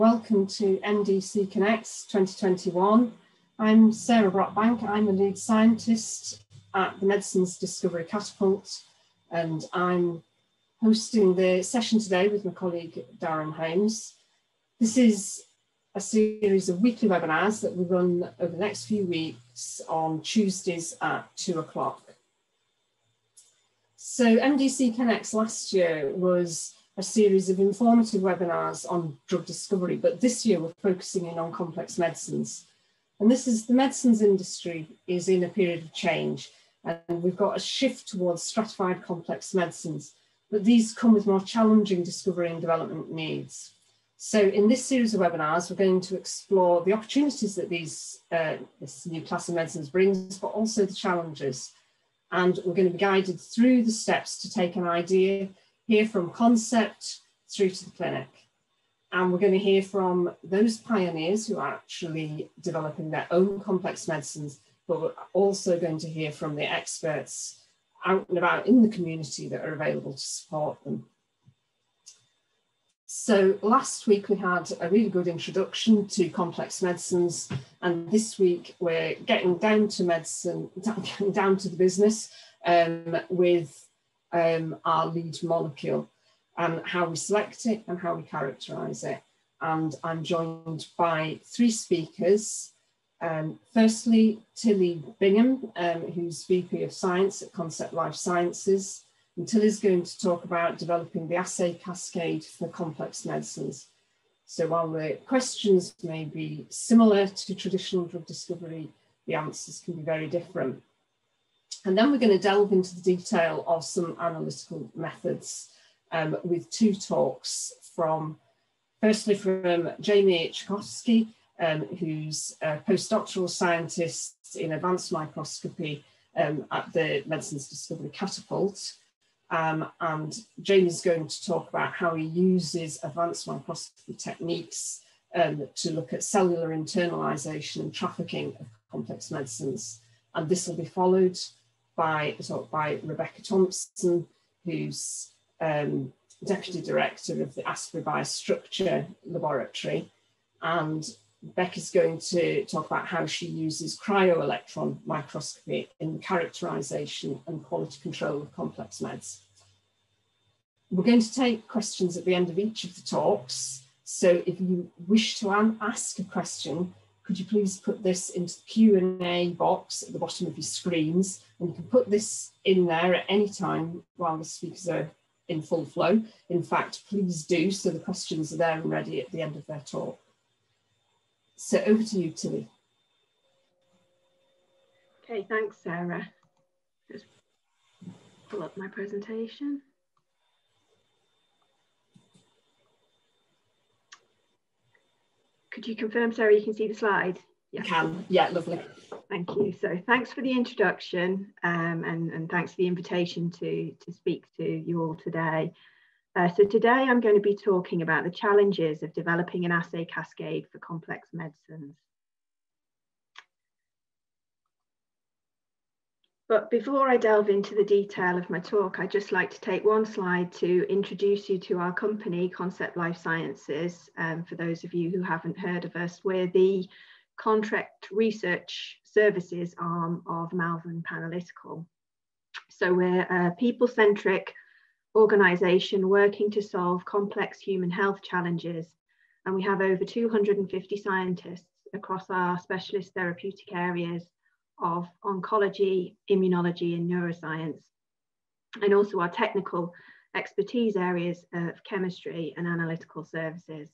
Welcome to MDC Connects 2021. I'm Sarah Brockbank. I'm a lead scientist at the Medicines Discovery Catapult, and I'm hosting the session today with my colleague Darren Holmes. This is a series of weekly webinars that we run over the next few weeks on Tuesdays at two o'clock. So MDC Connects last year was a series of informative webinars on drug discovery, but this year we're focusing in on complex medicines. And this is the medicines industry is in a period of change and we've got a shift towards stratified complex medicines, but these come with more challenging discovery and development needs. So in this series of webinars, we're going to explore the opportunities that these, uh, this new class of medicines brings, but also the challenges. And we're going to be guided through the steps to take an idea hear from concept through to the clinic. And we're going to hear from those pioneers who are actually developing their own complex medicines, but we're also going to hear from the experts out and about in the community that are available to support them. So last week we had a really good introduction to complex medicines, and this week we're getting down to medicine, down to the business um, with um, our lead molecule and how we select it and how we characterize it. And I'm joined by three speakers. Um, firstly, Tilly Bingham, um, who's VP of Science at Concept Life Sciences. And Tilly's going to talk about developing the assay cascade for complex medicines. So while the questions may be similar to traditional drug discovery, the answers can be very different. And then we're going to delve into the detail of some analytical methods um, with two talks from, firstly from Jamie Chakowski, um, who's a postdoctoral scientist in advanced microscopy um, at the Medicines Discovery Catapult. Um, and Jamie's going to talk about how he uses advanced microscopy techniques um, to look at cellular internalization and trafficking of complex medicines. And this will be followed by talk by Rebecca Thompson, who's um, deputy director of the Asprey Biostructure Laboratory, and Becca's going to talk about how she uses cryo-electron microscopy in characterization and quality control of complex meds. We're going to take questions at the end of each of the talks. So if you wish to ask a question, could you please put this into the Q&A box at the bottom of your screens and you can put this in there at any time while the speakers are in full flow. In fact, please do so the questions are there and ready at the end of their talk. So over to you, Tilly. Okay, thanks, Sarah. Just pull up my presentation. Could you confirm, Sarah, you can see the slide? Yeah. I can, yeah, lovely. Thank you. So thanks for the introduction um, and, and thanks for the invitation to, to speak to you all today. Uh, so today I'm going to be talking about the challenges of developing an assay cascade for complex medicines. But before I delve into the detail of my talk, I'd just like to take one slide to introduce you to our company, Concept Life Sciences. Um, for those of you who haven't heard of us, we're the contract research services arm of Malvern Panalytical. So we're a people-centric organisation working to solve complex human health challenges. And we have over 250 scientists across our specialist therapeutic areas of oncology, immunology, and neuroscience, and also our technical expertise areas of chemistry and analytical services.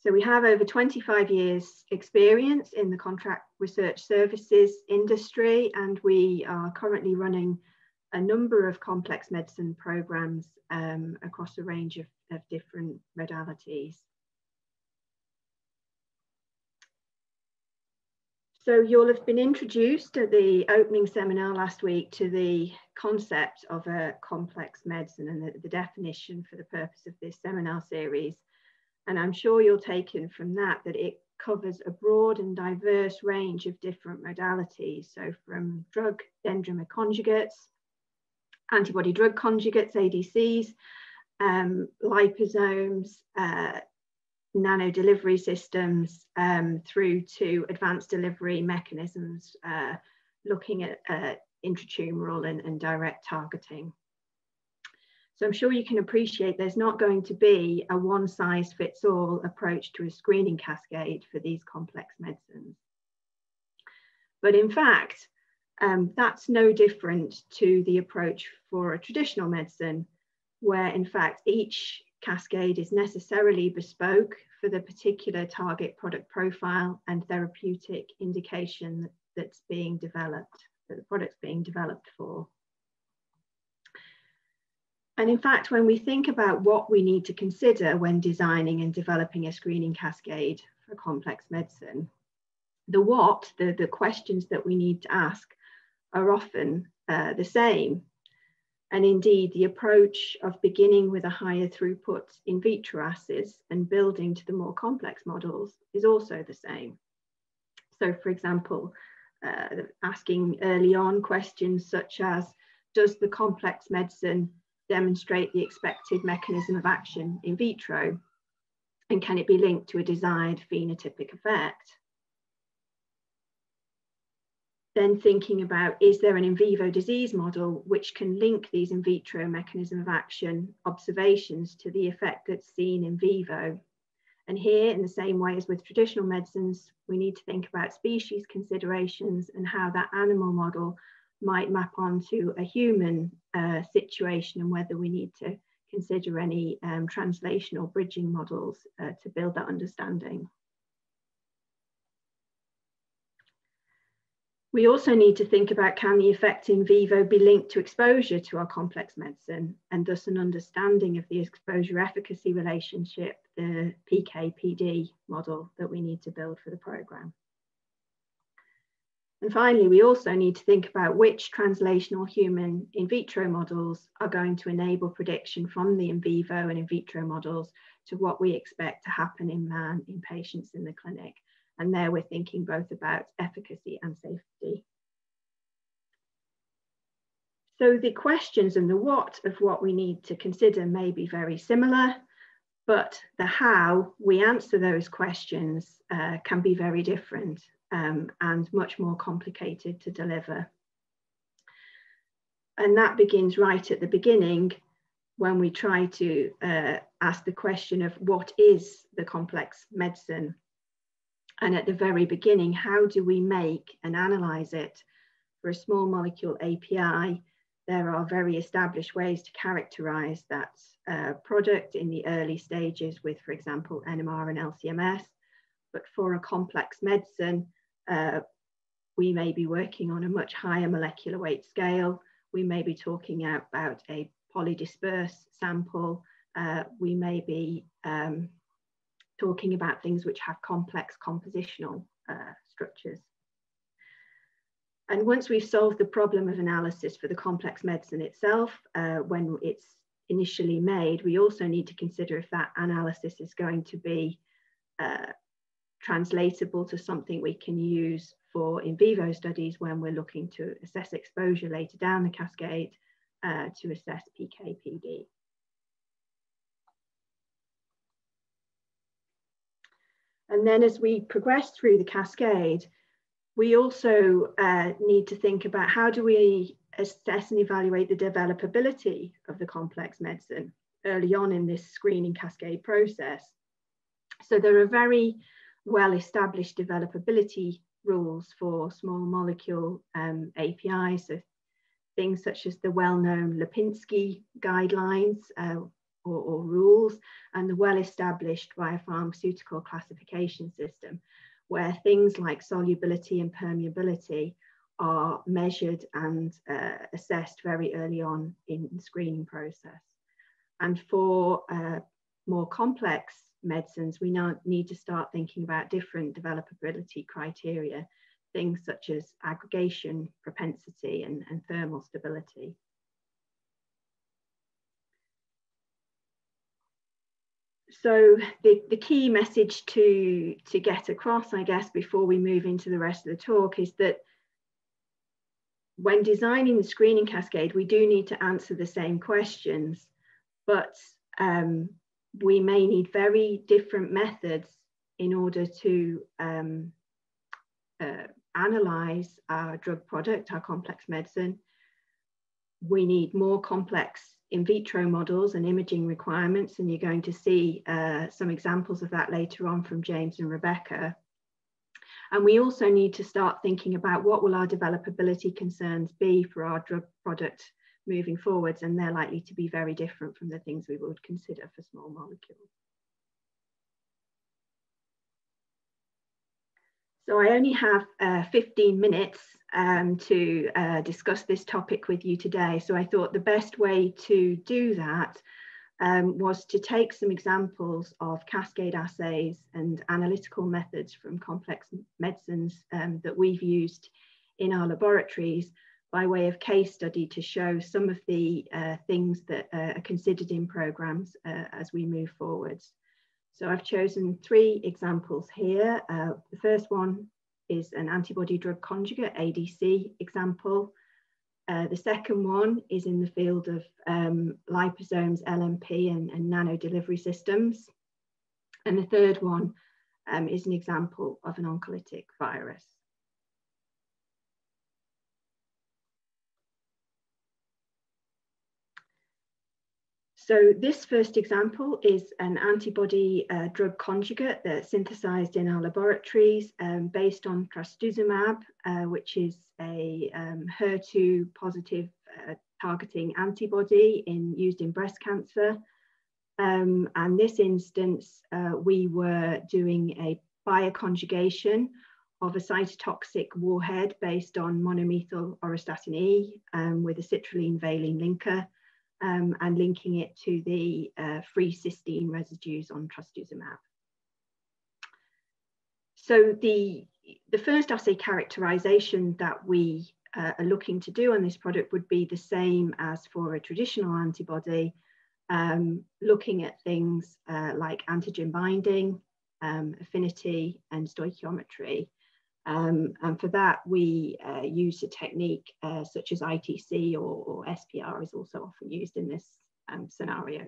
So we have over 25 years experience in the contract research services industry, and we are currently running a number of complex medicine programs um, across a range of, of different modalities. So you'll have been introduced at the opening seminar last week to the concept of a complex medicine and the, the, definition for the purpose of this seminar series. And I'm sure you're taken from that that it covers a broad and diverse range of different modalities. So from drug dendrimer conjugates, antibody drug conjugates, ADCs, um, liposomes, uh, nano delivery systems um, through to advanced delivery mechanisms, uh, looking at uh, intratumoral and, and direct targeting. So I'm sure you can appreciate there's not going to be a one size fits all approach to a screening cascade for these complex medicines. But in fact, um, that's no different to the approach for a traditional medicine, where in fact each cascade is necessarily bespoke for the particular target product profile and therapeutic indication that's being developed, that the product's being developed for. And in fact, when we think about what we need to consider when designing and developing a screening cascade for complex medicine, the what, the, the questions that we need to ask are often uh, the same. And indeed, the approach of beginning with a higher throughput in vitro assays and building to the more complex models is also the same. So for example, uh, asking early on questions such as, does the complex medicine demonstrate the expected mechanism of action in vitro? And can it be linked to a desired phenotypic effect? Then thinking about is there an in vivo disease model which can link these in vitro mechanism of action observations to the effect that's seen in vivo. And here, in the same way as with traditional medicines, we need to think about species considerations and how that animal model might map onto a human uh, situation and whether we need to consider any um, translational bridging models uh, to build that understanding. We also need to think about can the effect in vivo be linked to exposure to our complex medicine and thus an understanding of the exposure efficacy relationship, the PK-PD model that we need to build for the program. And finally, we also need to think about which translational human in vitro models are going to enable prediction from the in vivo and in vitro models to what we expect to happen in man in patients in the clinic. And there we're thinking both about efficacy and safety. So the questions and the what of what we need to consider may be very similar, but the how we answer those questions uh, can be very different um, and much more complicated to deliver. And that begins right at the beginning when we try to uh, ask the question of what is the complex medicine and at the very beginning, how do we make and analyze it? For a small molecule API, there are very established ways to characterize that uh, product in the early stages with, for example, NMR and LCMS. But for a complex medicine, uh, we may be working on a much higher molecular weight scale. We may be talking about a polydisperse sample. Uh, we may be um, talking about things which have complex compositional uh, structures. And once we've solved the problem of analysis for the complex medicine itself, uh, when it's initially made, we also need to consider if that analysis is going to be uh, translatable to something we can use for in vivo studies when we're looking to assess exposure later down the cascade uh, to assess PK/PD. And then as we progress through the cascade, we also uh, need to think about how do we assess and evaluate the developability of the complex medicine early on in this screening cascade process. So there are very well established developability rules for small molecule um, APIs, so things such as the well-known Lipinski guidelines, uh, or, or rules and the well-established biopharmaceutical classification system where things like solubility and permeability are measured and uh, assessed very early on in the screening process. And for uh, more complex medicines, we now need to start thinking about different developability criteria, things such as aggregation, propensity, and, and thermal stability. So the, the key message to to get across i guess before we move into the rest of the talk is that when designing the screening cascade we do need to answer the same questions but um, we may need very different methods in order to um, uh, analyze our drug product, our complex medicine. We need more complex in vitro models and imaging requirements, and you're going to see uh, some examples of that later on from James and Rebecca. And we also need to start thinking about what will our developability concerns be for our drug product moving forwards, and they're likely to be very different from the things we would consider for small molecules. So I only have uh, 15 minutes um, to uh, discuss this topic with you today. So I thought the best way to do that um, was to take some examples of cascade assays and analytical methods from complex medicines um, that we've used in our laboratories by way of case study to show some of the uh, things that uh, are considered in programs uh, as we move forwards. So I've chosen three examples here. Uh, the first one is an antibody drug conjugate, ADC example. Uh, the second one is in the field of um, liposomes, LNP and, and, nano delivery systems. And the third one um, is an example of an oncolytic virus. So this first example is an antibody uh, drug conjugate that's synthesized in our laboratories um, based on trastuzumab, uh, which is a um, HER2 positive uh, targeting antibody in, used in breast cancer. Um, and this instance, uh, we were doing a bioconjugation of a cytotoxic warhead based on monomethyl auristatin E um, with a citrulline valine linker um, and linking it to the uh, free cysteine residues on trastuzumab. So the, the first assay characterization that we uh, are looking to do on this product would be the same as for a traditional antibody, um, looking at things uh, like antigen binding, um, affinity, and stoichiometry. Um, and for that, we uh, use a technique uh, such as ITC or, or, SPR is also often used in this um, scenario.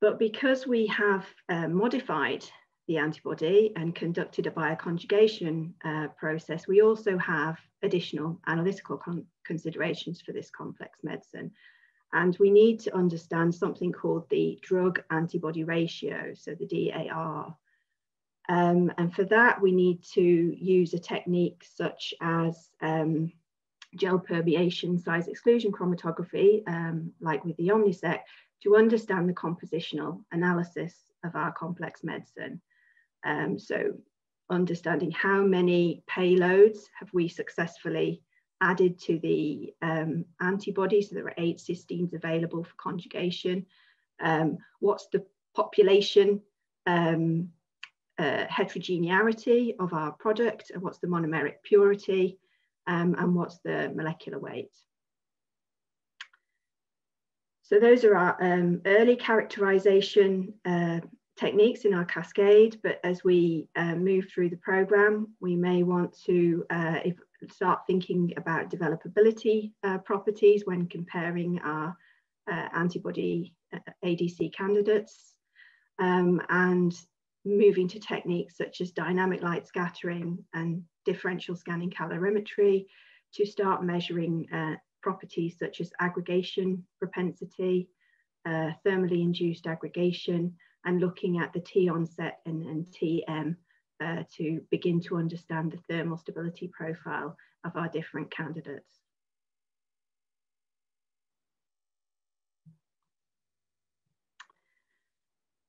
But because we have uh, modified the antibody and conducted a bioconjugation uh, process, we also have additional analytical con considerations for this complex medicine. And we need to understand something called the drug antibody ratio, so the DAR. Um, and for that, we need to use a technique such as um, gel permeation size exclusion chromatography, um, like with the Omnisec, to understand the compositional analysis of our complex medicine. Um, so understanding how many payloads have we successfully added to the um, antibody, so there are eight cysteines available for conjugation. Um, what's the population um, uh, heterogeneity of our product and what's the monomeric purity um, and what's the molecular weight. So those are our um, early characterization uh, techniques in our cascade, but as we uh, move through the program, we may want to uh, start thinking about developability uh, properties when comparing our uh, antibody ADC candidates. Um, and moving to techniques such as dynamic light scattering and differential scanning calorimetry to start measuring uh, properties such as aggregation propensity, uh, thermally induced aggregation, and looking at the T onset and, and TM uh, to begin to understand the thermal stability profile of our different candidates.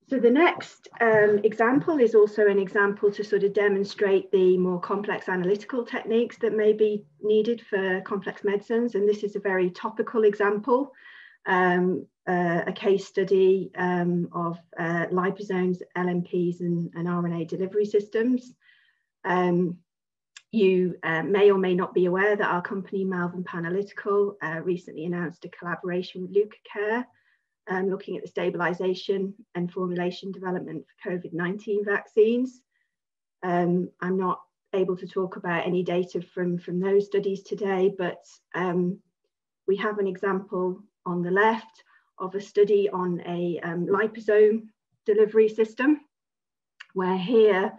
So the next um, example is also an example to sort of demonstrate the more complex analytical techniques that may be needed for complex medicines. And this is a very topical example, um, uh, a case study um, of uh, liposomes, LMPs and, and, RNA delivery systems. Um, you uh, may or may not be aware that our company, Malvern Panalytical, uh, recently announced a collaboration with LucaCare um, looking at the stabilization and formulation development for COVID-19 vaccines. Um, I'm not able to talk about any data from, from those studies today, but um, we have an example on the left of a study on a um, liposome delivery system, where here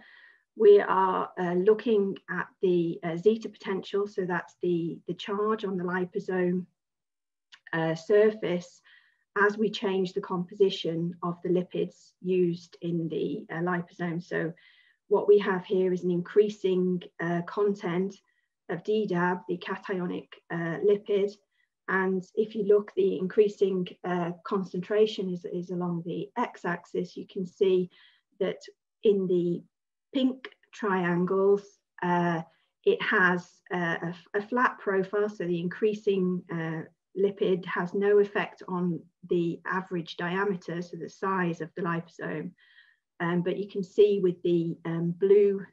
we are uh, looking at the uh, zeta potential, so that's the, the charge on the liposome uh, surface as we change the composition of the lipids used in the uh, liposome. So what we have here is an increasing uh, content of DDAB, the cationic uh, lipid. And if you look, the increasing uh, concentration is, is along the x-axis. You can see that in the pink triangles, uh, it has uh, a, a, flat profile, so the increasing lipid has no effect on the average diameter, so the size of the liposome. Um, but you can see with the um, blue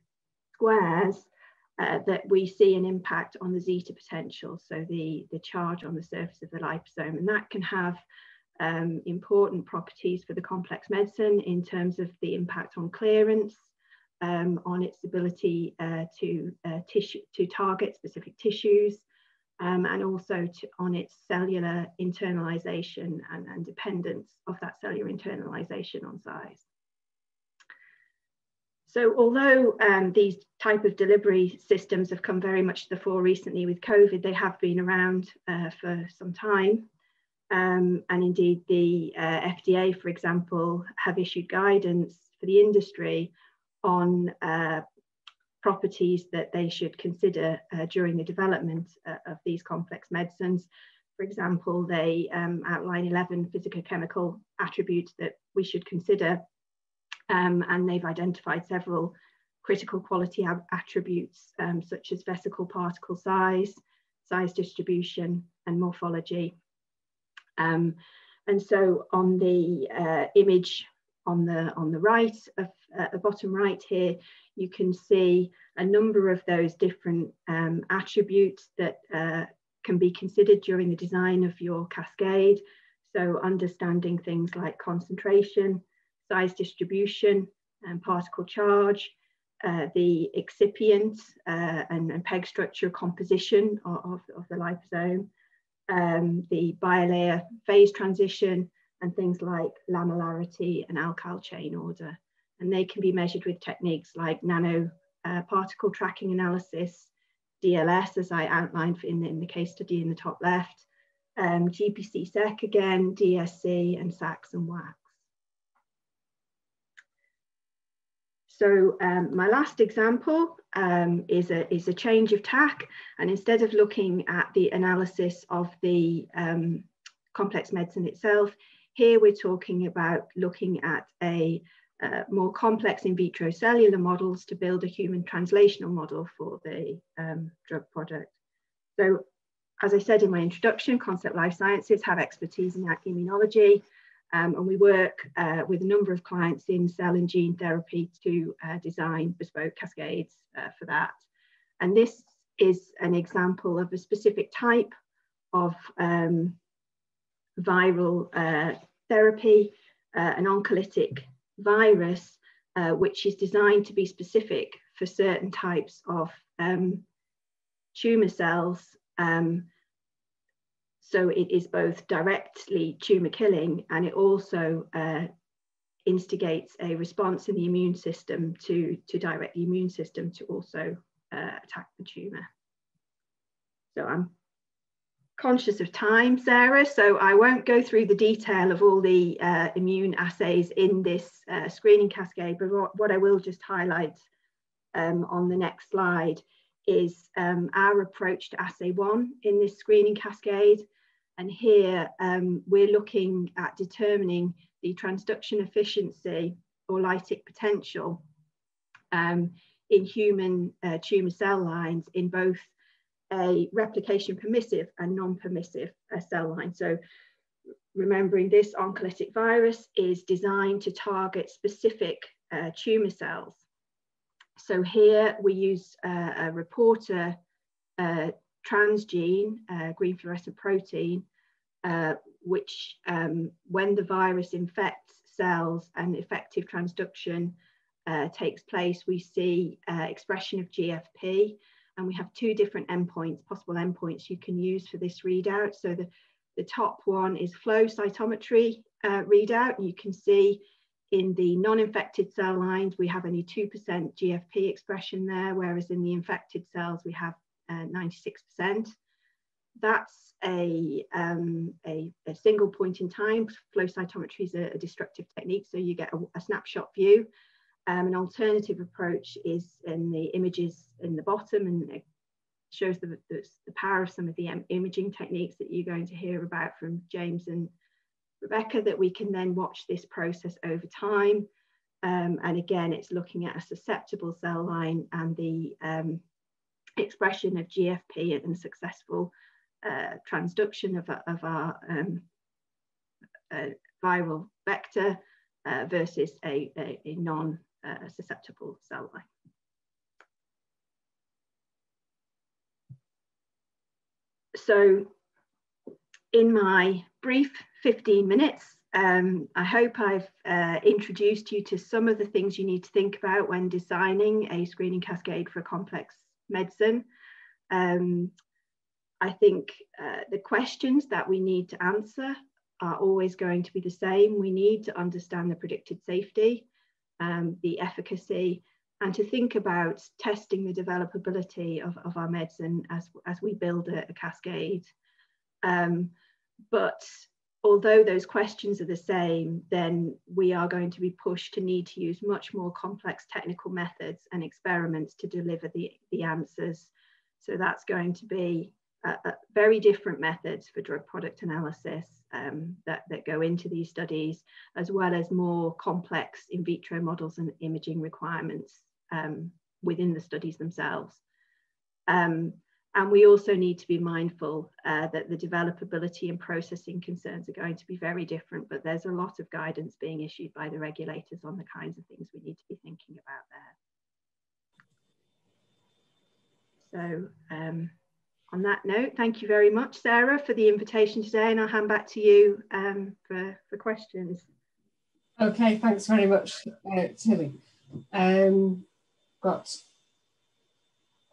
squares uh, that we see an impact on the zeta potential, so the, the charge on the surface of the liposome. And that can have um, important properties for the complex medicine in terms of the impact on clearance, um, on its ability uh, to uh, tissue to target specific tissues, um, and also to, on its cellular internalization and, and dependence of that cellular internalization on size. So although um, these type of delivery systems have come very much to the fore recently with COVID, they have been around uh, for some time. Um, and indeed the uh, FDA, for example, have issued guidance for the industry on uh, properties that they should consider uh, during the development uh, of these complex medicines. For example, they um, outline 11 physicochemical attributes that we should consider, um, and they've identified several critical quality attributes um, such as vesicle particle size, size distribution, and morphology. Um, and so on the uh, image on the, on the right, of, uh, the bottom right here, you can see a number of those different um, attributes that uh, can be considered during the design of your cascade. So understanding things like concentration, size distribution, and particle charge, uh, the excipient uh, and, and, peg structure composition of, of, of the liposome, um, the bilayer phase transition, and things like lamellarity and alkyl chain order. And they can be measured with techniques like nano uh, particle tracking analysis, DLS, as I outlined in the, in the case study in the top left, um, GPC-seq again, DSC, and SAX and WAX. So um, my last example um, is, a, is a change of tack. And instead of looking at the analysis of the um, complex medicine itself, here we're talking about looking at a uh, more complex in vitro cellular models to build a human translational model for the um, drug product. So as I said in my introduction, Concept Life Sciences have expertise in immunology, um, and we work uh, with a number of clients in cell and gene therapy to uh, design bespoke cascades uh, for that. And this is an example of a specific type of um, viral uh, therapy, uh, an oncolytic virus, uh, which is designed to be specific for certain types of um, tumor cells. Um, so it is both directly tumor killing and it also uh, instigates a response in the immune system to, to direct the immune system to also uh, attack the tumor. So I'm conscious of time, Sarah, so I won't go through the detail of all the uh, immune assays in this uh, screening cascade, but what, what, I will just highlight um, on the next slide is um, our approach to assay one in this screening cascade. And here um, we're looking at determining the transduction efficiency or lytic potential um, in human uh, tumour cell lines in both a replication permissive and non-permissive uh, cell line. So remembering this oncolytic virus is designed to target specific uh, tumor cells. So here we use uh, a reporter uh, transgene, uh, green fluorescent protein, uh, which um, when the virus infects cells and effective transduction takes place, we see expression of GFP, and we have two different endpoints, possible endpoints you can use for this readout. So the, The top one is flow cytometry uh, readout. You can see in the non-infected cell lines, we have only 2% GFP expression there, whereas in the infected cells, we have 96%. Uh, That's a, um, a, a, single point in time. Flow cytometry is a, a destructive technique, so you get a, a snapshot view. Um, an alternative approach is in the images in the bottom and it shows the, the, the power of some of the imaging techniques that you're going to hear about from James and Rebecca that we can then watch this process over time. Um, and again, it's looking at a susceptible cell line and the um, expression of GFP and successful uh, transduction of, of our um, uh, viral vector uh, versus a, a, a non-susceptible uh, cell line. So in my brief 15 minutes, um, I hope I've uh, introduced you to some of the things you need to think about when designing a screening cascade for complex medicine. Um, I think uh, the questions that we need to answer are always going to be the same. We need to understand the predicted safety, um, the efficacy, and to think about testing the developability of, of our medicine as, as we build a, a cascade. Um, but although those questions are the same, then we are going to be pushed to need to use much more complex technical methods and experiments to deliver the, the answers. So that's going to be very different methods for drug product analysis um, that, that go into these studies, as well as more complex in vitro models and imaging requirements um, within the studies themselves. Um, and we also need to be mindful uh, that the developability and processing concerns are going to be very different, but there's a lot of guidance being issued by the regulators on the kinds of things we need to be thinking about there. So um, on that note, thank you very much, Sarah, for the invitation today, and I'll hand back to you um, for, for questions. Okay, thanks very much, uh, Tilly. Um, got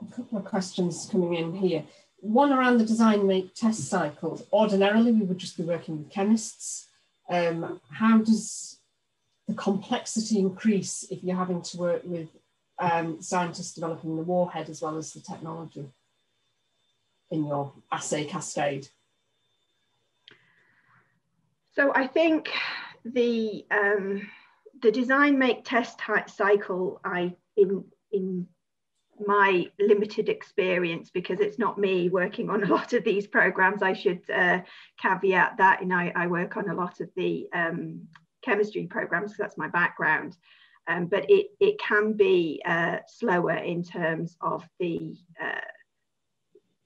a couple of questions coming in here. One around the design make test cycles. Ordinarily, we would just be working with chemists. Um, how does the complexity increase if you're having to work with um, scientists developing the warhead as well as the technology in your assay cascade? So I think the um, the design make test cycle I in in my limited experience because it's not me working on a lot of these programs i should uh, caveat that and I, I, work on a lot of the um, chemistry programs because that's my background um, but it, it can be uh, slower in terms of the uh,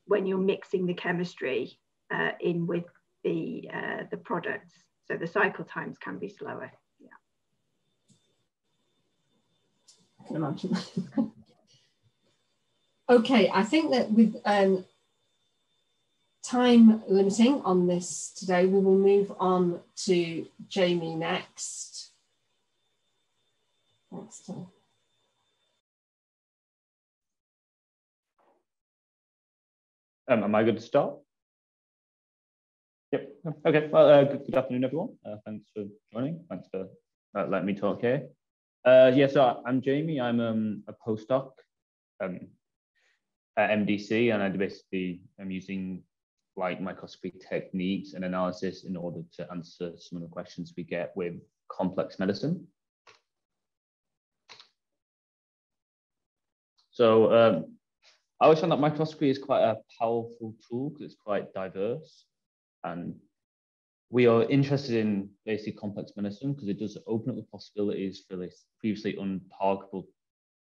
when you're mixing the chemistry uh, in with the uh, the products so the cycle times can be slower yeah I can imagine Okay, I think that with um, time limiting on this today, we will move on to Jamie next. Thanks, Tom. Um, am I good to start? Yep. Okay. Well, uh, good, good, afternoon, everyone. Uh, thanks for joining. Thanks for uh, letting me talk here. Uh, yeah, so I'm Jamie. I'm um, a postdoc um, at MDC, and I basically am using light microscopy techniques and analysis in order to answer some of the questions we get with complex medicine. So um, I always found that microscopy is quite a powerful tool because it's quite diverse. And we are interested in basically complex medicine because it does open up the possibilities for this previously untargetable,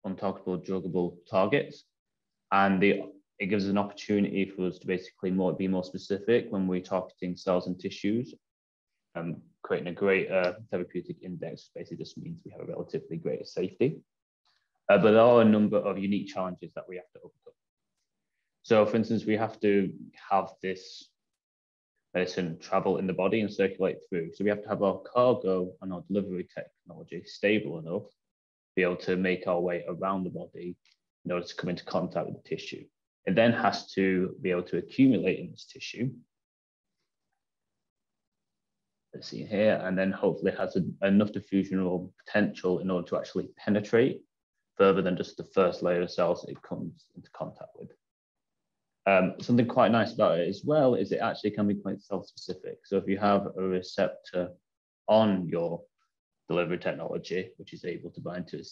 untargetable druggable targets and the, it gives us an opportunity for us to basically more be more specific when we're targeting cells and tissues. Um, creating a greater therapeutic index basically just means we have a relatively greater safety. Uh, but there are a number of unique challenges that we have to overcome. So for instance, we have to have this medicine travel in the body and circulate through. So we have to have our cargo and our delivery technology stable enough to be able to make our way around the body in order to come into contact with the tissue. It then has to be able to accumulate in this tissue. let's see here, and then hopefully has a, enough diffusion or potential in order to actually penetrate further than just the first layer of cells it comes into contact with. Um, something quite nice about it as well is it actually can be quite cell-specific. So if you have a receptor on your delivery technology, which is able to bind to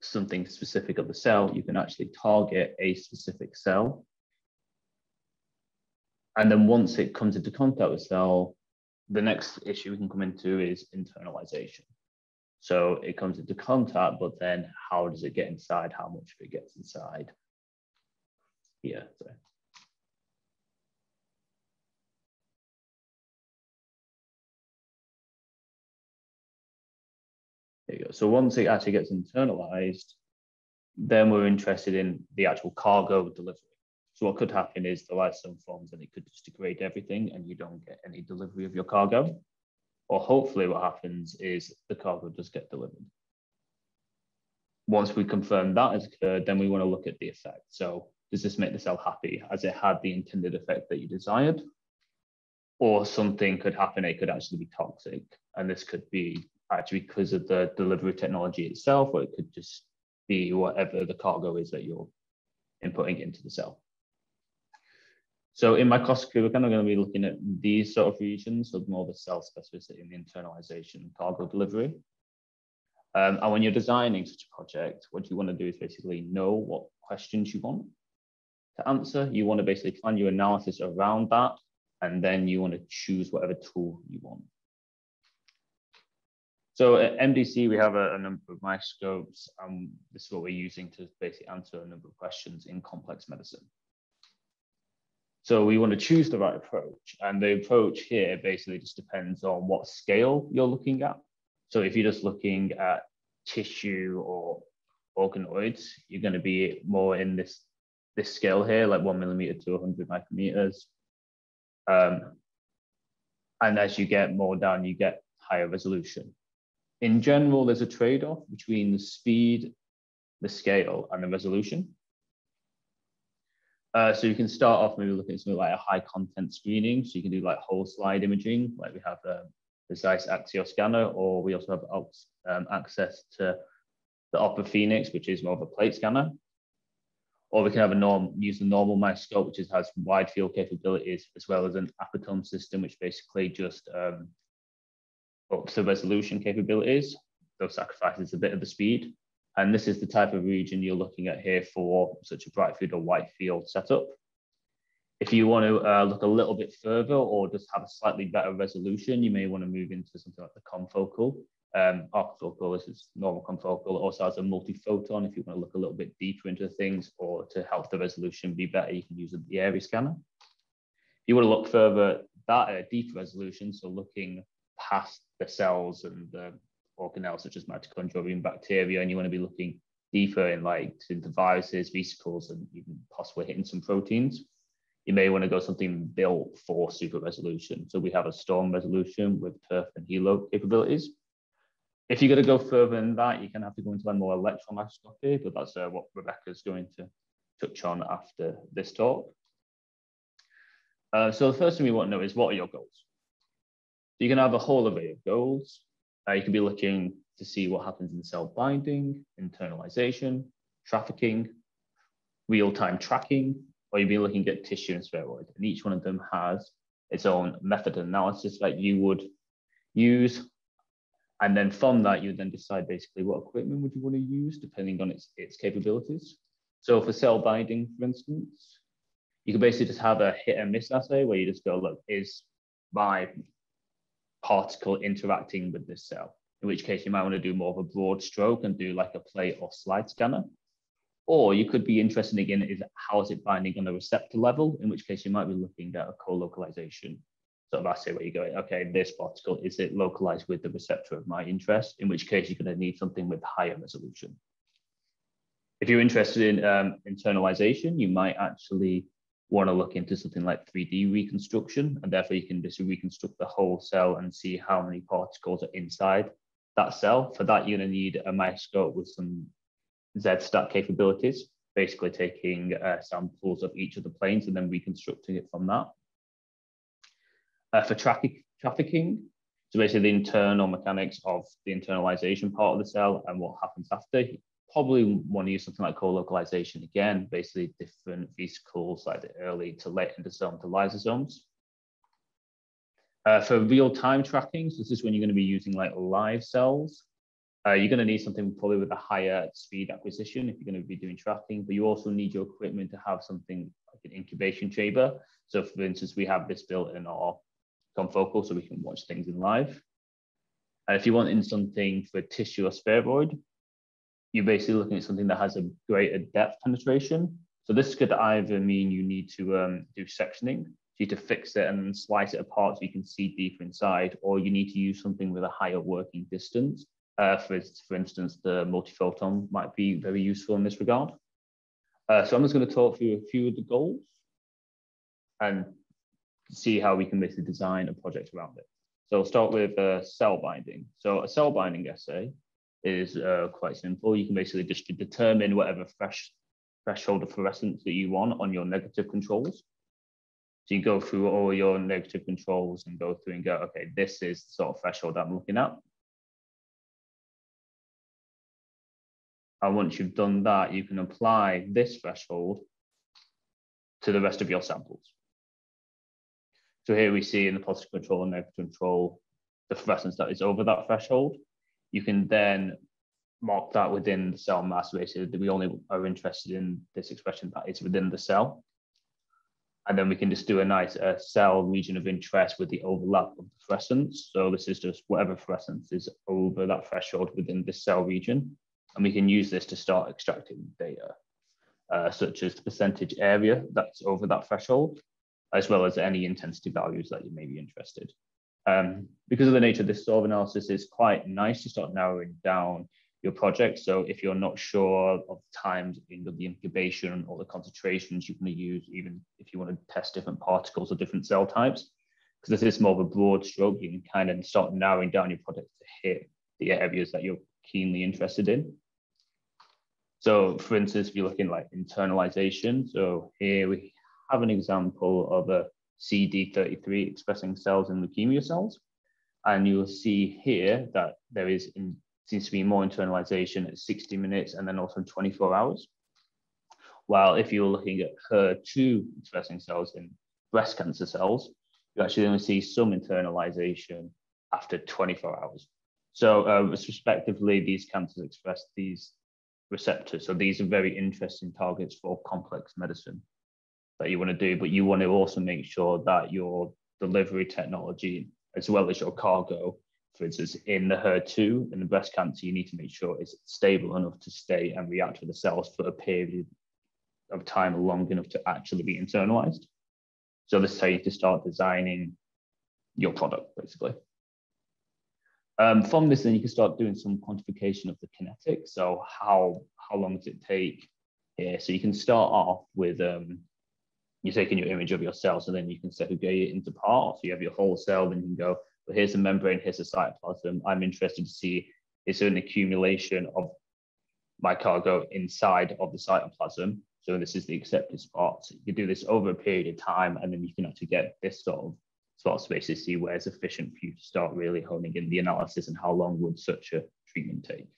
something specific of the cell, you can actually target a specific cell. And then once it comes into contact with cell, the next issue we can come into is internalization. So it comes into contact, but then how does it get inside? How much of it gets inside? Yeah. So. There you go. So once it actually gets internalized, then we're interested in the actual cargo delivery. So what could happen is the lysosome forms and it could just degrade everything and you don't get any delivery of your cargo. Or hopefully what happens is the cargo does get delivered. Once we confirm that has occurred, then we want to look at the effect. So does this make the cell happy? Has it had the intended effect that you desired? Or something could happen, it could actually be toxic. And this could be actually because of the delivery technology itself, or it could just be whatever the cargo is that you're inputting into the cell. So in my microscopy, we're kind of going to be looking at these sort of regions, so more the cell specificity and the internalization cargo delivery. Um, and when you're designing such a project, what you want to do is basically know what questions you want to answer. You want to basically plan your analysis around that, and then you want to choose whatever tool you want. So at MDC, we have a, a, number of microscopes, and this is what we're using to basically answer a number of questions in complex medicine. So we want to choose the right approach. And the approach here basically just depends on what scale you're looking at. So if you're just looking at tissue or organoids, you're going to be more in this, this scale here, like one millimeter to 100 micrometers. Um, and as you get more down, you get higher resolution. In general, there's a trade-off between the speed, the scale, and the resolution. Uh, so you can start off maybe looking at something like a high content screening. So you can do like whole slide imaging, like we have um, the Zeiss Axios scanner, or we also have um, access to the Opera Phoenix, which is more of a plate scanner. Or we can have a norm, use the normal microscope, which is, has wide field capabilities, as well as an Apotome system, which basically just um, ups the resolution capabilities. Those sacrifices a bit of the speed. And this is the type of region you're looking at here for such a bright field or white field setup. If you want to uh, look a little bit further or just have a slightly better resolution, you may want to move into something like the confocal. Um, archifocal, this is normal confocal. It also has a multi-photon if you want to look a little bit deeper into things or to help the resolution be better, you can use the ARES scanner. If you want to look further, that uh, deeper resolution, so looking past the cells and the organelles such as mitochondria and bacteria, and you want to be looking deeper in like into viruses, vesicles, and even possibly hitting some proteins, you may want to go something built for super resolution. So we have a storm resolution with TIRF and HELO capabilities. If you're going to go further than that, you can have to go into more electron microscopy, but that's uh, what Rebecca's going to touch on after this talk. Uh, so the first thing we want to know is what are your goals? You can have a whole array of goals. Uh, you could be looking to see what happens in cell binding, internalization, trafficking, real-time tracking, or you'd be looking at tissue and spheroid. And each one of them has its own method analysis that you would use. And then from that, you then decide basically what equipment would you want to use depending on its, its capabilities. So for cell binding, for instance, you can basically just have a hit and miss assay where you just go, look, is my particle interacting with this cell, in which case you might want to do more of a broad stroke and do like a plate or slide scanner. Or you could be interested again is how is it binding on the receptor level, in which case you might be looking at a co-localization sort of assay where you go, okay, this particle, is it localized with the receptor of my interest, in which case you're going to need something with higher resolution. If you're interested in um, internalization, you might actually want to look into something like 3D reconstruction, and therefore you can just reconstruct the whole cell and see how many particles are inside that cell. For that, you're going to need a microscope with some Z-stat capabilities, basically taking uh, samples of each of the planes and then reconstructing it from that. Uh, for tra trafficking, So basically the internal mechanics of the internalization part of the cell and what happens after. Probably want to use something like co-localization again, basically different vesicles like the early to late endosome to lysosomes. Uh, for real-time tracking, so this is when you're going to be using like live cells. Uh, you're going to need something probably with a higher speed acquisition if you're going to be doing tracking, but you also need your equipment to have something like an incubation chamber. So for instance, we have this built in our confocal so we can watch things in live. And if you want in something for tissue or spheroid, you're basically looking at something that has a greater depth penetration. So this could either mean you need to um, do sectioning, you to fix it and slice it apart so you can see deeper inside, or you need to use something with a higher working distance. Uh, for, for instance, the multiphoton might be very useful in this regard. Uh, so I'm just going to talk through a few of the goals and see how we can basically design a project around it. So I'll start with uh, cell binding. So a cell binding assay is uh, quite simple. You can basically just determine whatever fresh threshold of fluorescence that you want on your negative controls. So you go through all your negative controls and go through and go, okay, this is the sort of threshold I'm looking at. And once you've done that, you can apply this threshold to the rest of your samples. So here we see in the positive control and negative control, the fluorescence that is over that threshold. You can then mark that within the cell mass, basically, we only are interested in this expression that is within the cell and then we can just do a nice uh, cell region of interest with the overlap of the fluorescence. So this is just whatever fluorescence is over that threshold within this cell region. And we can use this to start extracting data, uh, such as the percentage area that's over that threshold, as well as any intensity values that you may be interested. Um, because of the nature of this sort of analysis, it's quite nice to start narrowing down your project. So if you're not sure of the times in the incubation or the concentrations you're going to use, even if you want to test different particles or different cell types, because this is more of a broad stroke, you can kind of start narrowing down your project to hit the areas that you're keenly interested in. So for instance, if you're looking like internalization, so here we have an example of a CD33 expressing cells in leukemia cells. And you'll see here that there is in seems to be more internalization at 60 minutes and then also 24 hours. While if you're looking at HER2 expressing cells in breast cancer cells, you actually only see some internalization after 24 hours. So uh, respectively, these cancers express these receptors. So these are very interesting targets for complex medicine that you want to do, but you want to also make sure that your delivery technology, as well as your cargo, for instance, in the HER2 in the breast cancer, you need to make sure it's stable enough to stay and react with the cells for a period of time long enough to actually be internalized. So this is how you to start designing your product, basically. Um, from this, then you can start doing some quantification of the kinetics. So how how long does it take here? So you can start off with um, you're taking your image of your cells, and then you can segregate it into parts. So you have your whole cell, then you can go but here's a membrane, here's a cytoplasm. I'm interested to see is there an accumulation of my cargo inside of the cytoplasm. So this is the accepted spot. So you can do this over a period of time, and then you can actually get this sort of spot space to see where it's efficient for you to start really honing in the analysis and how long would such a treatment take.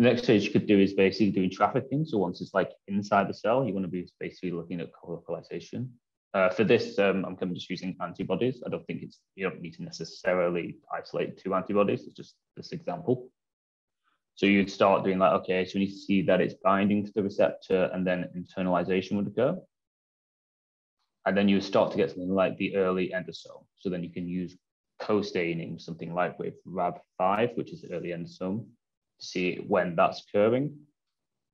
The next stage you could do is basically doing trafficking. So once it's like inside the cell, you want to be basically looking at co-localization. Uh, for this, um, I'm kind of just using antibodies. I don't think it's, you don't need to necessarily isolate two antibodies. It's just this example. So you'd start doing like, okay, so we need to see that it's binding to the receptor and then internalization would occur. And then you start to get something like the early endosome. So then you can use co-staining, something like with RAB5, which is early endosome, see when that's occurring.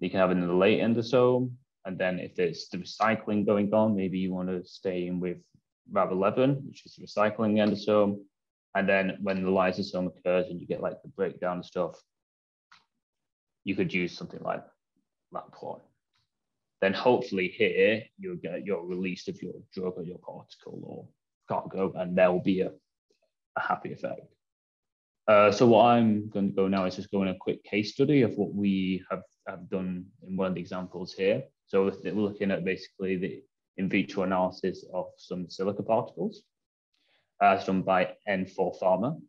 You can have it in the late endosome, and then if there's the recycling going on, maybe you want to stay in with RAB11, which is the recycling endosome. And then when the lysosome occurs and you get like the breakdown stuff, you could use something like that plot. Then hopefully here you'll get your release of your drug or your particle or cargo, and there will be a, a happy effect. Uh, so what I'm going to go now is just go in a quick case study of what we have, have done in one of the examples here. So we're looking at basically the in vitro analysis of some silica particles. as done by N4 Pharma.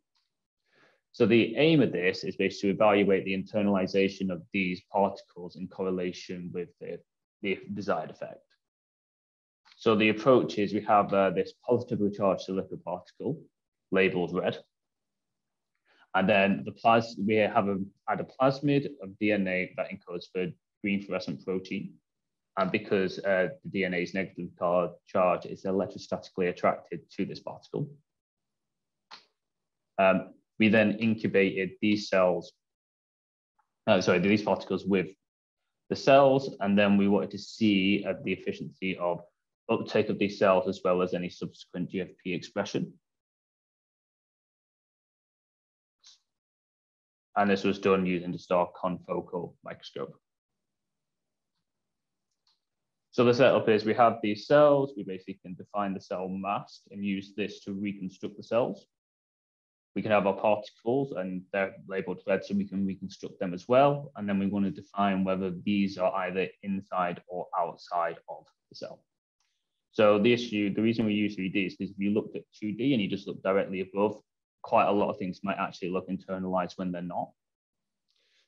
So the aim of this is basically to evaluate the internalization of these particles in correlation with the, the desired effect. So the approach is we have uh, this positively charged silica particle labeled red. And then the plas we have a, add a plasmid of DNA that encodes for green fluorescent protein. And because uh, the DNA is negatively charged, it's electrostatically attracted to this particle. Um, we then incubated these cells, uh, sorry, these particles with the cells, and then we wanted to see uh, the efficiency of uptake of these cells as well as any subsequent GFP expression. And this was done using the Starr confocal microscope. So the setup is we have these cells, we basically can define the cell mass and use this to reconstruct the cells. We can have our particles and they're labeled red so we can reconstruct them as well. And then we want to define whether these are either inside or outside of the cell. So the issue, the reason we use 3D is because if you looked at 2D and you just look directly above, quite a lot of things might actually look internalized when they're not.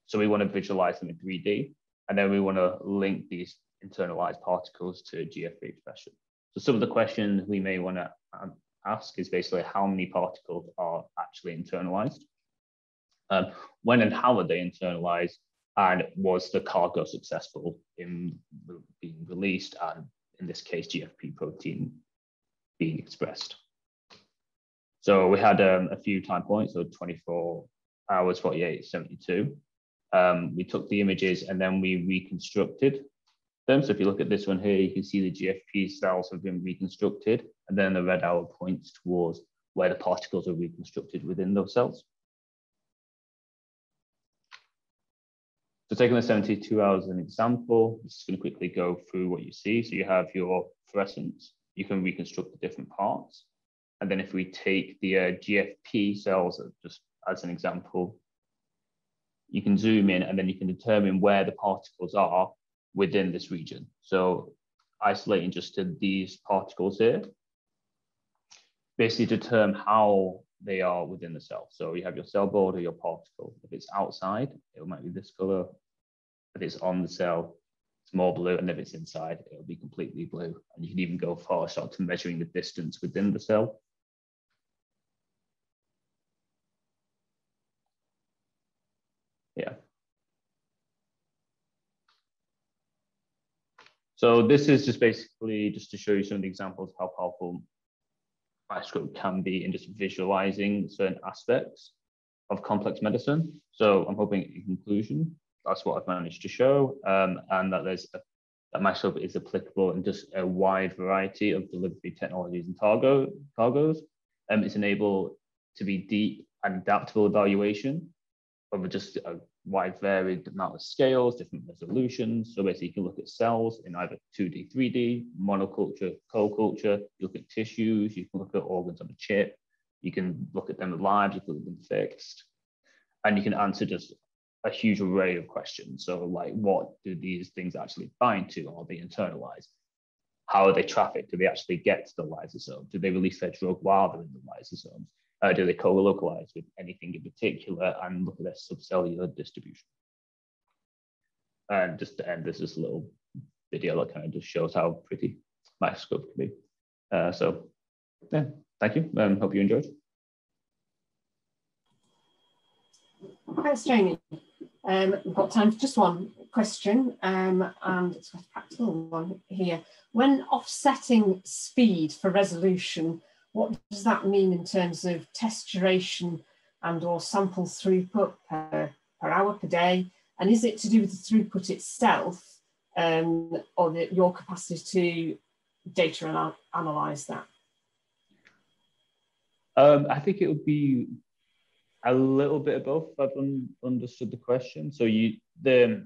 So we want to visualize them in 3D, and then we want to link these internalized particles to GFP expression. So some of the questions we may want to um, ask is basically how many particles are actually internalized, um, when and how are they internalized, and was the cargo successful in being released and in this case, GFP protein being expressed. So we had um, a few time points, so 24 hours, 48, 72. Um, we took the images and then we reconstructed them. So if you look at this one here, you can see the GFP cells have been reconstructed, and then the red arrow points towards where the particles are reconstructed within those cells. So taking the 72 hours as an example, just going to quickly go through what you see. So you have your fluorescence, you can reconstruct the different parts. And then if we take the uh, GFP cells just as an example, you can zoom in and then you can determine where the particles are within this region. So isolating just to these particles here, basically determine how they are within the cell. So you have your cell border, your particle. If it's outside, it might be this color. If it's on the cell, it's more blue. And if it's inside, it'll be completely blue. And you can even go far start to measuring the distance within the cell. Yeah. So this is just basically just to show you some of the examples of how powerful microscope can be in just visualizing certain aspects of complex medicine. So I'm hoping in conclusion, that's what I've managed to show, um, and that there's a, that microscope is applicable in just a wide variety of delivery technologies and cargo cargoes. Um, it's enabled to be deep and adaptable evaluation of just a wide varied amount of scales, different resolutions. So basically you can look at cells in either 2D, 3D, monoculture, co-culture, you look at tissues, you can look at organs on a chip, you can look at them live, you can look at them fixed, and you can answer just a huge array of questions. So like what do these things actually bind to? Are they internalized? How are they trafficked? Do they actually get to the lysosome? Do they release their drug while they're in the lysosomes? Uh, do they co-localize with anything in particular and look at their subcellular distribution? And just to end, this is a little video that kind of just shows how pretty microscope can be. Uh, so yeah, thank you. Hope you enjoyed. Thanks, Jamie. Um, we've got time for just one question, um, and it's a practical one here. When offsetting speed for resolution what does that mean in terms of test duration and or sample throughput per, per hour per day? And is it to do with the throughput itself um, or the, your capacity to data anal analyze that? Um, I think it would be a little bit of both. I've un understood the question. So you the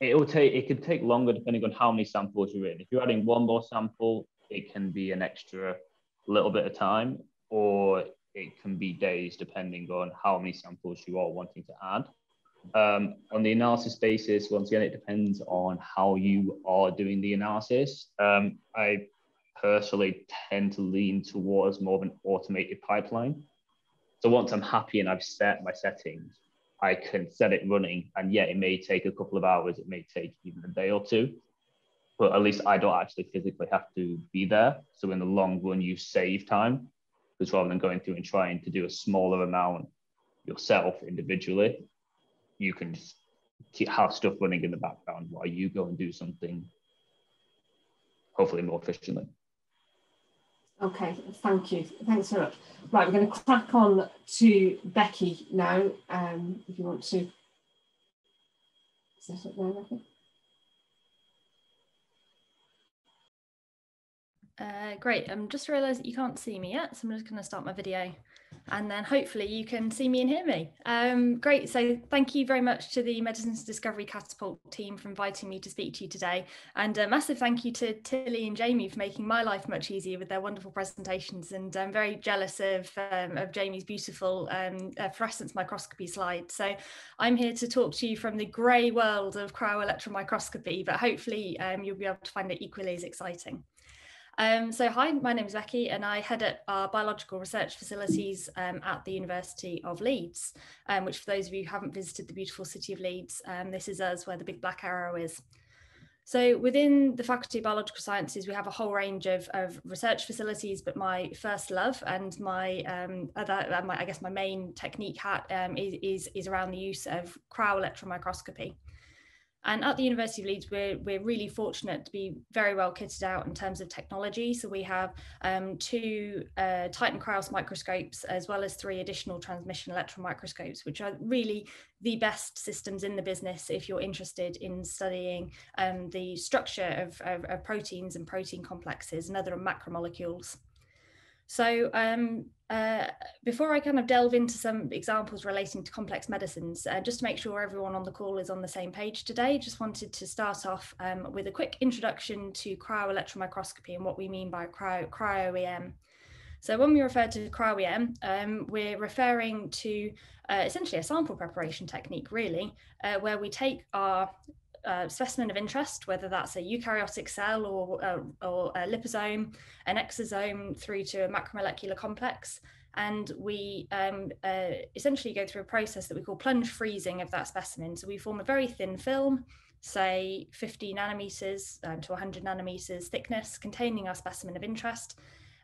it will take it could take longer depending on how many samples you're in. If you're adding one more sample, it can be an extra little bit of time, or it can be days depending on how many samples you are wanting to add. Um, on the analysis basis, once again, it depends on how you are doing the analysis. Um, I personally tend to lean towards more of an automated pipeline. So once I'm happy and I've set my settings, I can set it running. And yeah, it may take a couple of hours, it may take even a day or two, but at least I don't actually physically have to be there. So in the long run, you save time because rather than going through and trying to do a smaller amount yourself individually, you can just keep, have stuff running in the background while you go and do something hopefully more efficiently. Okay, thank you. Thanks very much. Right, we're going to crack on to Becky now. Um, if you want to set up there, Becky. Uh, great, I'm just realised that you can't see me yet, so I'm just going to start my video and then hopefully you can see me and hear me. Um, great, so thank you very much to the Medicines Discovery Catapult team for inviting me to speak to you today. And a massive thank you to Tilly and Jamie for making my life much easier with their wonderful presentations. And I'm very jealous of, um, of Jamie's beautiful um, uh, fluorescence microscopy slide. So I'm here to talk to you from the grey world of cryo-electron microscopy, but hopefully um, you'll be able to find it equally as exciting. Um, so hi, my name is Becky and I head up our biological research facilities um, at the University of Leeds, um, which for those of you who haven't visited the beautiful city of Leeds, um, this is us where the big black arrow is. So within the Faculty of Biological Sciences, we have a whole range of, of research facilities, but my first love and my um, other, uh, my, I guess my main technique hat um, is, is, is around the use of cryo-electron microscopy. And at the University of Leeds, we're, we're really fortunate to be very well kitted out in terms of technology. So we have um, two uh, Titan Krios microscopes, as well as three additional transmission electron microscopes, which are really the best systems in the business if you're interested in studying um, the structure of, of, of proteins and protein complexes and other macromolecules. So um, uh, before I kind of delve into some examples relating to complex medicines, uh, just to make sure everyone on the call is on the same page today, just wanted to start off um, with a quick introduction to cryo-electron microscopy and what we mean by cryo, cryo-EM. So when we refer to cryo-EM, um, we're referring to uh, essentially a sample preparation technique, really, uh, where we take our uh, specimen of interest, whether that's a eukaryotic cell or, uh, or a liposome, an exosome through to a macromolecular complex. And we um, uh, essentially go through a process that we call plunge freezing of that specimen. So we form a very thin film, say 50 nanometers um, to 100 nanometers thickness, containing our specimen of interest.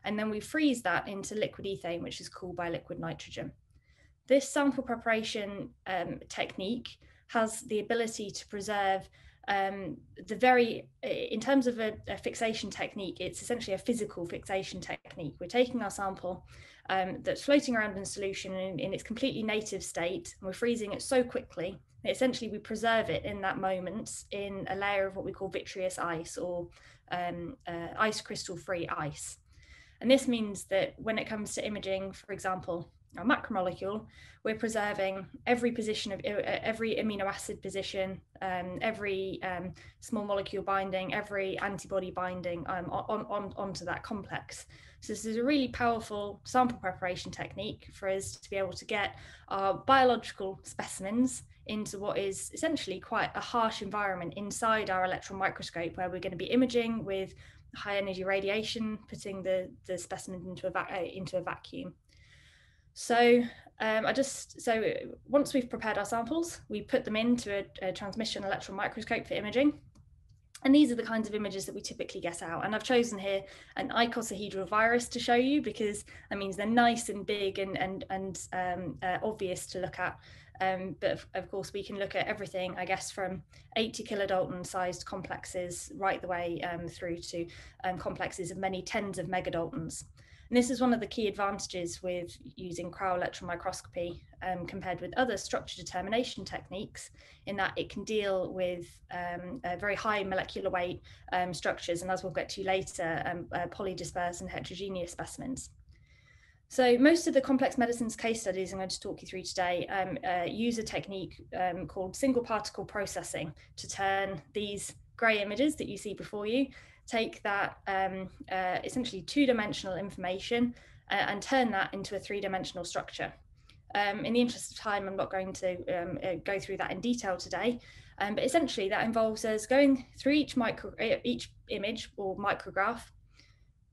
And then we freeze that into liquid ethane, which is cooled by liquid nitrogen. This sample preparation um, technique has the ability to preserve um, the very, in terms of a, a, fixation technique, it's essentially a physical fixation technique. We're taking our sample um, that's floating around in solution in, in, its completely native state, and we're freezing it so quickly essentially we preserve it in that moment in a layer of what we call vitreous ice or um, uh, ice crystal free ice. And this means that when it comes to imaging, for example, a macromolecule, we're preserving every position of every amino acid position, um, every um, small molecule binding, every antibody binding um, on, on, onto that complex. So this is a really powerful sample preparation technique for us to be able to get our biological specimens into what is essentially quite a harsh environment inside our electron microscope where we're going to be imaging with high energy radiation, putting the, the specimen into a, uh, into a vacuum. So um, I just, so once we've prepared our samples, we put them into a, a transmission electron microscope for imaging. And these are the kinds of images that we typically get out. And I've chosen here an icosahedral virus to show you because that means they're nice and big and, and, and um, uh, obvious to look at. Um, but of, of, course, we can look at everything, I guess, from 80 kilodalton sized complexes right the way um, through to um, complexes of many tens of megadaltons. And this is one of the key advantages with using cryo-electron microscopy um, compared with other structure determination techniques in that it can deal with um, very high molecular weight um, structures and as we'll get to later, um, uh, polydispersed and heterogeneous specimens. So most of the complex medicines case studies I'm going to talk you through today um, uh, use a technique um, called single particle processing to turn these grey images that you see before you take that um, uh, essentially two-dimensional information uh, and turn that into a three-dimensional structure. Um, in the interest of time, I'm not going to um, uh, go through that in detail today, um, but essentially that involves us going through each micro, uh, each image or micrograph,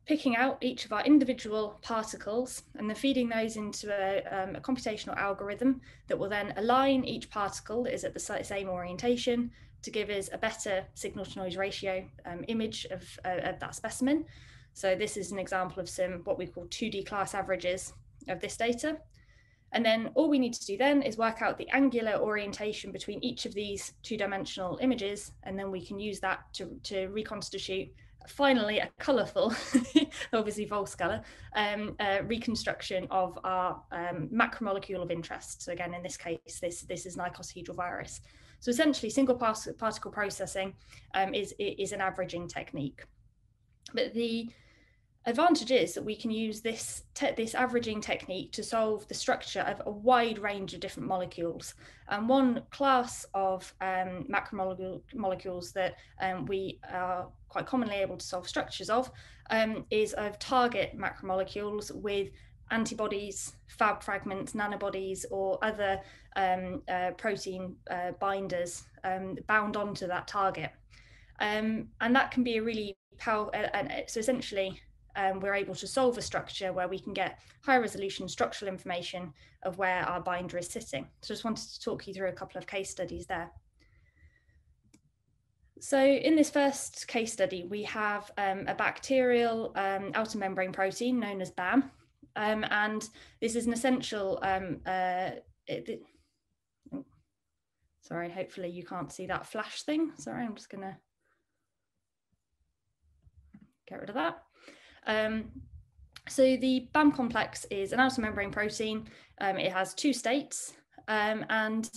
picking out each of our individual particles and then feeding those into a, um, a, computational algorithm that will then align each particle that is at the same orientation to give us a better signal to noise ratio um, image of, uh, of that specimen. So this is an example of some what we call 2D class averages of this data. And then all we need to do then is work out the angular orientation between each of these two-dimensional images, and then we can use that to, to reconstitute finally a colourful, obviously false colour, um, uh, reconstruction of our um, macromolecule of interest. So again, in this case, this, this is icosahedral virus. So essentially single particle processing um, is, is an averaging technique. But the advantage is that we can use this this averaging technique to solve the structure of a wide range of different molecules. And one class of um, macromolecules that um, we are quite commonly able to solve structures of um, is of target macromolecules with antibodies, fab fragments, nanobodies, or other um, uh, protein uh, binders um, bound onto that target. Um, and that can be a really powerful, and so essentially um, we're able to solve a structure where we can get high resolution structural information of where our binder is sitting. So just wanted to talk you through a couple of case studies there. So in this first case study, we have um, a bacterial um, outer membrane protein known as BAM. Um, and this is an essential, um, uh, it, it, oh, sorry, hopefully you can't see that flash thing. Sorry, I'm just gonna get rid of that. Um, so the BAM complex is an outer membrane protein. Um, it has two states um, and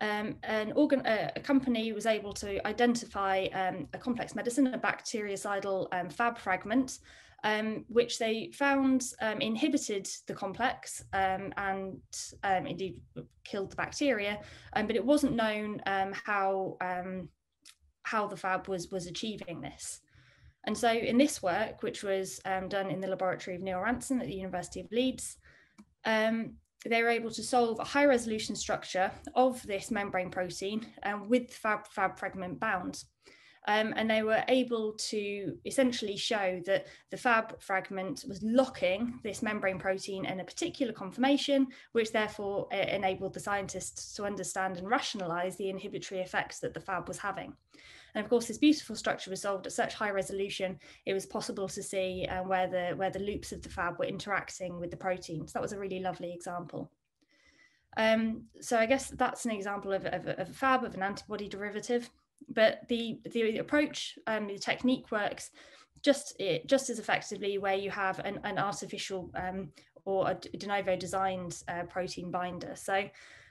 um, an organ, uh, a company was able to identify um, a complex medicine, a bactericidal um, fab fragment, Um, which they found um, inhibited the complex um, and indeed killed the bacteria, but it wasn't known how how the fab was was achieving this. And so in this work, which was um, done in the laboratory of Neil Ranson at the University of Leeds, um, they were able to solve a high resolution structure of this membrane protein um, with fab, fab fragment bound. Um, and they were able to essentially show that the fab fragment was locking this membrane protein in a particular conformation, which therefore uh, enabled the scientists to understand and rationalize the inhibitory effects that the fab was having. And of course, this beautiful structure was solved at such high resolution, it was possible to see uh, where, the, where the loops of the fab were interacting with the protein. So that was a really lovely example. Um, so I guess that's an example of, of, of, a fab, of an antibody derivative. But the, the approach, um, the technique works just, it, just as effectively where you have an, an artificial um, or a de novo designed uh, protein binder. So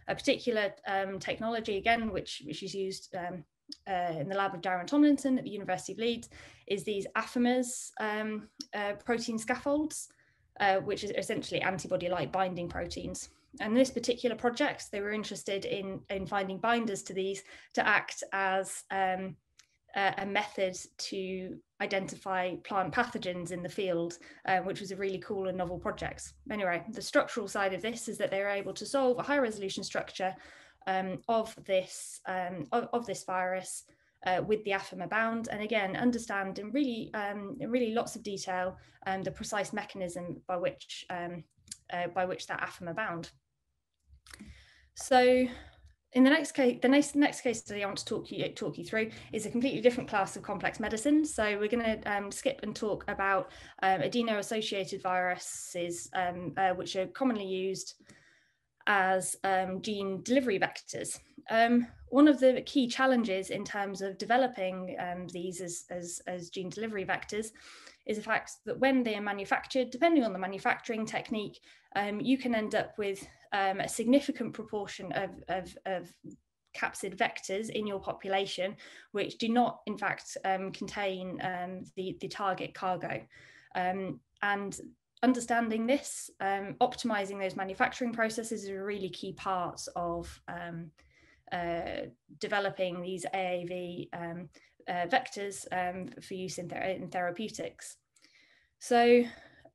a particular um, technology, again, which, which is used um, uh, in the lab of Darren Tomlinson at the University of Leeds is these Affimers um, uh, protein scaffolds, uh, which is essentially antibody-like binding proteins. And this particular project, they were interested in, in finding binders to these to act as um, a, a, method to identify plant pathogens in the field, uh, which was a really cool and novel project. Anyway, the structural side of this is that they were able to solve a high resolution structure um, of this um, of, of, this virus uh, with the Affimer bound, and again understand in really um, in really lots of detail um, the precise mechanism by which um, uh, by which that Affimer bound. So in the next case, the next next case study I want to talk you talk you through is a completely different class of complex medicine. So we're going to um, skip and talk about um, adeno-associated viruses, um, uh, which are commonly used as um, gene delivery vectors. Um, one of the key challenges in terms of developing um, these as, as, as, gene delivery vectors is the fact that when they are manufactured, depending on the manufacturing technique, um, you can end up with um, a significant proportion of, of, of capsid vectors in your population, which do not in fact um, contain um, the, the target cargo. Um, and understanding this, um, optimizing those manufacturing processes is a really key part of um, uh, developing these AAV um, uh, vectors for use in, th in, therapeutics. So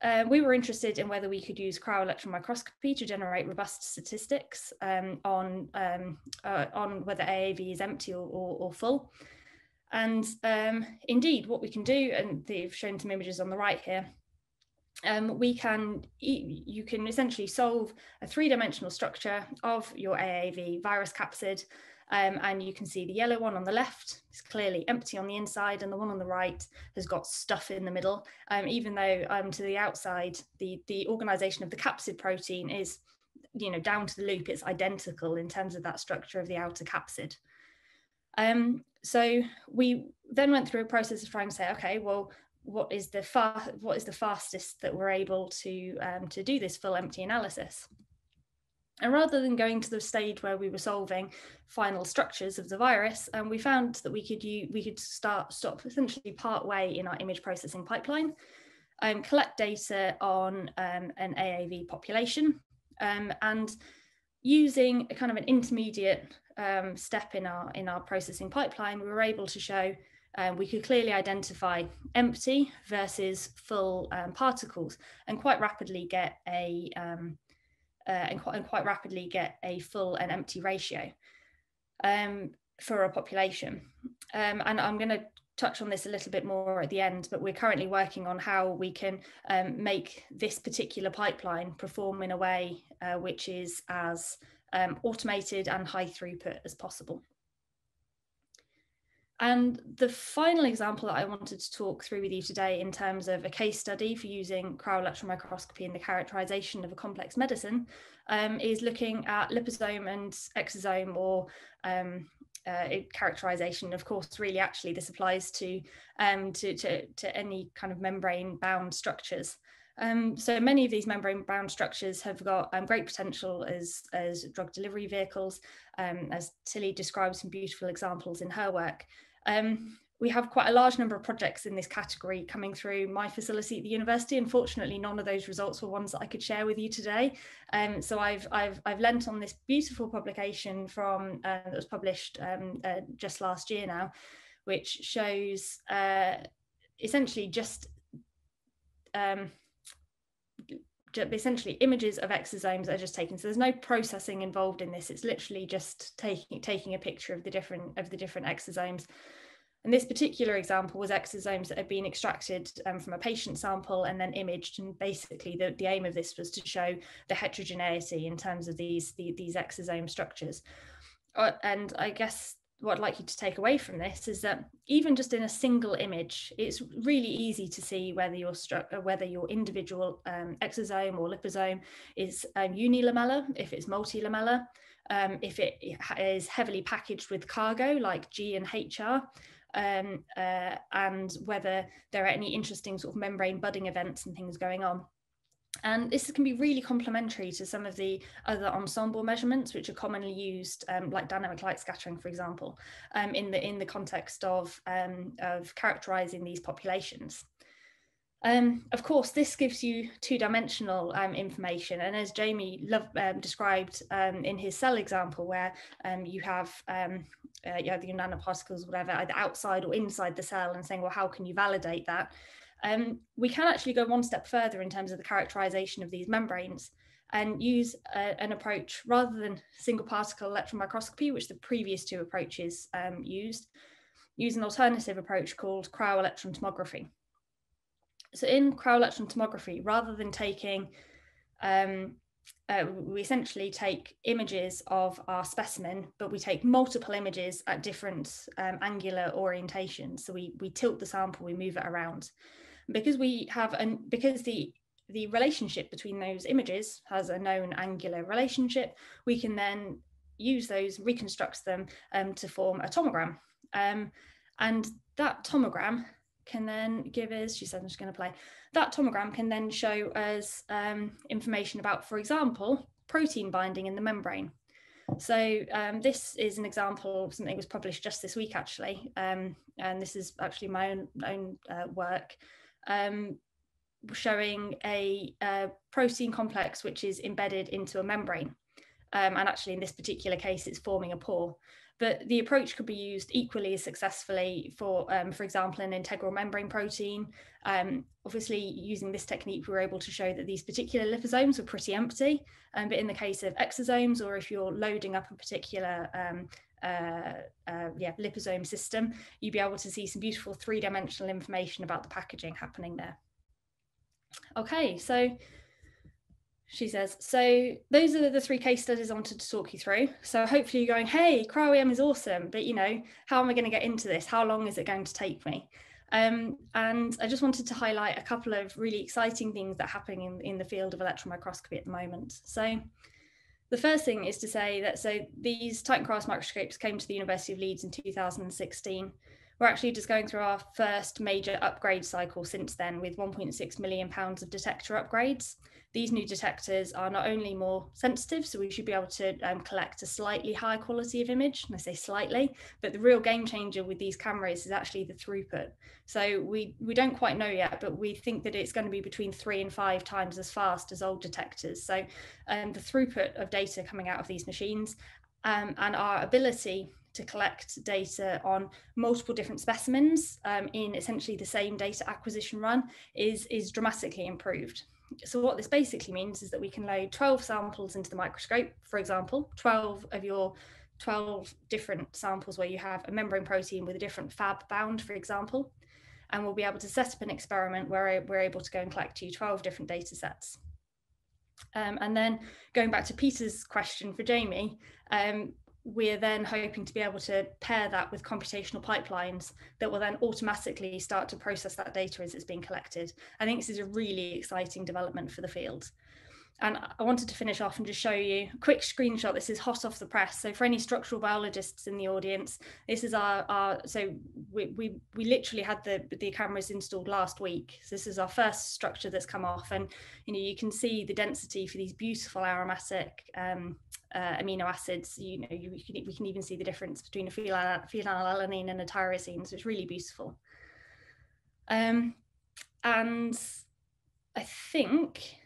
uh, we were interested in whether we could use cryo-electron microscopy to generate robust statistics um, on, um, uh, on whether AAV is empty or, or, or full. And indeed, what we can do, and they've shown some images on the right here, um, we can you can essentially solve a three-dimensional structure of your AAV virus capsid um, and you can see the yellow one on the left is clearly empty on the inside and the one on the right has got stuff in the middle. Um, even though um, to the outside the the organization of the capsid protein is you know down to the loop it's identical in terms of that structure of the outer capsid. Um, so we then went through a process of trying to say okay well what is the far what is the fastest that we're able to um, to do this full empty analysis and rather than going to the stage where we were solving final structures of the virus, um, we found that we could use, we could start stop essentially part way in our image processing pipeline, um, collect data on um, an AAV population, um, and using a kind of an intermediate um, step in our in our processing pipeline, we were able to show um, we could clearly identify empty versus full particles, and quite rapidly get a uh, and, quite, and quite rapidly get a full and empty ratio um, for a population. Um, and I'm going to touch on this a little bit more at the end, but we're currently working on how we can um, make this particular pipeline perform in a way uh, which is as um, automated and high throughput as possible. And the final example that I wanted to talk through with you today in terms of a case study for using cryo-electron microscopy in the characterization of a complex medicine um, is looking at liposome and exosome or um, uh, characterization. Of course, really actually this applies to, um, to, to, to, any kind of membrane bound structures. Um, so many of these membrane bound structures have got um, great potential as, as drug delivery vehicles, um, as Tilly describes some beautiful examples in her work. Um, we have quite a large number of projects in this category coming through my facility at the university. Unfortunately, none of those results were ones that I could share with you today. Um, so I've, I've, I've lent on this beautiful publication from uh, that was published um, uh, just last year now, which shows uh, essentially just um, essentially images of exosomes are just taken. So there's no processing involved in this. It's literally just taking taking a picture of the different of the different exosomes. And this particular example was exosomes that had been extracted um, from a patient sample and then imaged. And basically the, the aim of this was to show the heterogeneity in terms of these the, these exosome structures. Uh, and i guess what I'd like you to take away from this is that even just in a single image, it's really easy to see whether your stru- uh, whether your individual um, exosome or liposome is um, unilamellar, if it's multilamellar, um, if it is heavily packaged with cargo like G and HR, um, uh, and whether there are any interesting sort of membrane budding events and things going on. And this can be really complementary to some of the other ensemble measurements, which are commonly used, um, like dynamic light scattering, for example, um, in the in the context of um, of characterizing these populations. Um, of course, this gives you two-dimensional um, information, and as Jamie love, um, described in his cell example, where you have uh, you have the nanoparticles, whatever, either outside or inside the cell, and saying, well, how can you validate that? Um, we can actually go one step further in terms of the characterization of these membranes and use a, an approach rather than single particle electron microscopy, which the previous two approaches um, used, use an alternative approach called cryo-electron tomography. So in cryo-electron tomography, rather than taking, um, uh, we essentially take images of our specimen, but we take multiple images at different um, angular orientations. So we, we tilt the sample, we move it around because we have and because the the relationship between those images has a known angular relationship, we can then use those, reconstruct them um, to form a tomogram. Um, and that tomogram can then give us, she said, I'm just going to play, that tomogram can then show us um, information about, for example, protein binding in the membrane. So um, this is an example of something that was published just this week, actually. Um, and this is actually my own, own uh, work um, showing a, a, protein complex which is embedded into a membrane. Um, and actually, in this particular case, it's forming a pore. But the approach could be used equally as successfully for, um, for example, an integral membrane protein. Um, obviously, using this technique, we were able to show that these particular liposomes were pretty empty. Um, but in the case of exosomes, or if you're loading up a particular um, uh, uh, yeah, liposome system, you'd be able to see some beautiful three-dimensional information about the packaging happening there. Okay, so she says, so those are the three case studies I wanted to talk you through. So hopefully you're going, hey, cryo-EM is awesome, but you know, how am I going to get into this? How long is it going to take me? Um, and I just wanted to highlight a couple of really exciting things that are happening in, in the field of electron microscopy at the moment. So the first thing is to say that so these Titan Krios microscopes came to the University of Leeds in 2016 we're actually just going through our first major upgrade cycle since then with 1.6 million pounds of detector upgrades. These new detectors are not only more sensitive, so we should be able to um, collect a slightly higher quality of image, and I say slightly, but the real game changer with these cameras is actually the throughput. So we, we don't quite know yet, but we think that it's going to be between three and five times as fast as old detectors. So um, the throughput of data coming out of these machines um, and our ability to collect data on multiple different specimens um, in essentially the same data acquisition run is, is dramatically improved. So what this basically means is that we can load 12 samples into the microscope, for example, 12 of your 12 different samples where you have a membrane protein with a different fab bound, for example, and we'll be able to set up an experiment where we're able to go and collect you 12 different data sets. Um, and then going back to Peter's question for Jamie, um, we're then hoping to be able to pair that with computational pipelines that will then automatically start to process that data as it's being collected. I think this is a really exciting development for the field. And I wanted to finish off and just show you a quick screenshot. This is hot off the press. So for any structural biologists in the audience, this is our, our so we, we, we literally had the, the cameras installed last week. So this is our first structure that's come off. And, you know, you can see the density for these beautiful aromatic um, uh, amino acids. You know, you, we, can, we can even see the difference between a phenylalanine and a tyrosine. So it's really beautiful. Um, and I think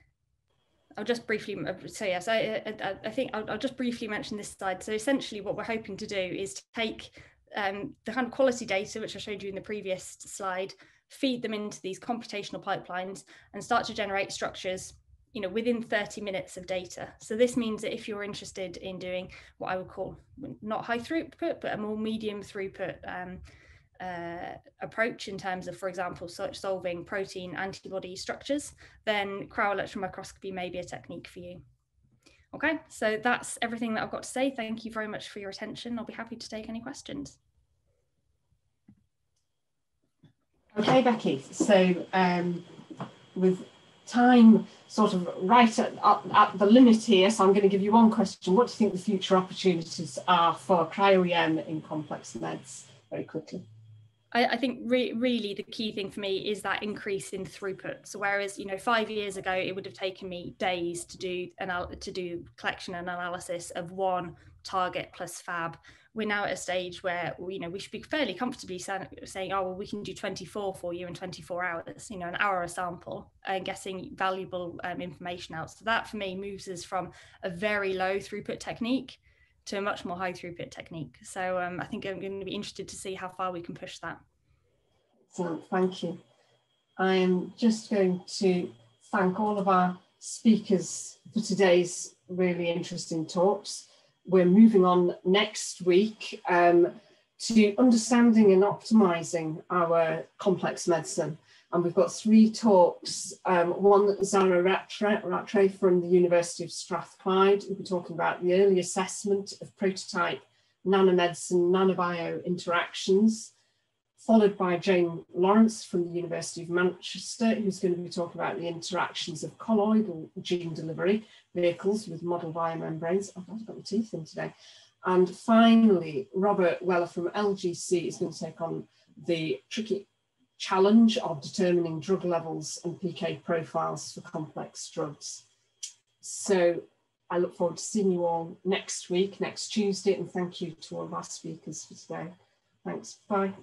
I'll just briefly uh, so yes, I, I, I think I'll, I'll, just briefly mention this slide. So essentially, what we're hoping to do is to take um, the kind of quality data which I showed you in the previous slide, feed them into these computational pipelines, and start to generate structures. You know, within 30 minutes of data. So this means that if you're interested in doing what I would call not high throughput, but a more medium throughput um, uh, approach in terms of, for example, solving protein antibody structures, then cryo-electron microscopy may be a technique for you. Okay, so that's everything that I've got to say. Thank you very much for your attention. I'll be happy to take any questions. Okay, Becky, so um, with time sort of right at, at, at, the limit here, so I'm going to give you one question. What do you think the future opportunities are for cryo-EM in complex meds very quickly? I, I think re- really the key thing for me is that increase in throughput. So whereas you know five years ago it would have taken me days to do anal- to do collection and analysis of one target plus fab, we're now at a stage where you know we should be fairly comfortably saying, oh well, we can do 24 for you in 24 hours, you know, an hour a sample, and getting valuable um, information out. So that for me moves us from a very low throughput technique to a much more high throughput technique. So um, I think I'm going to be interested to see how far we can push that. Excellent, thank you. I am just going to thank all of our speakers for today's really interesting talks. We're moving on next week um, to understanding and optimizing our complex medicine. And we've got three talks. Um, one, Zara Rattray from the University of Strathclyde, who'll be talking about the early assessment of prototype nanomedicine, nanobio interactions, followed by Jayne Lawrence from the University of Manchester, who's going to be talking about the interactions of colloidal gene delivery vehicles with model biomembranes. Oh, I've got my teeth in today. And finally, Robert Weller from LGC is going to take on the tricky challenge of determining drug levels and PK profiles for complex drugs. So I look forward to seeing you all next week, next Tuesday, and thank you to all our speakers for today. Thanks. Bye.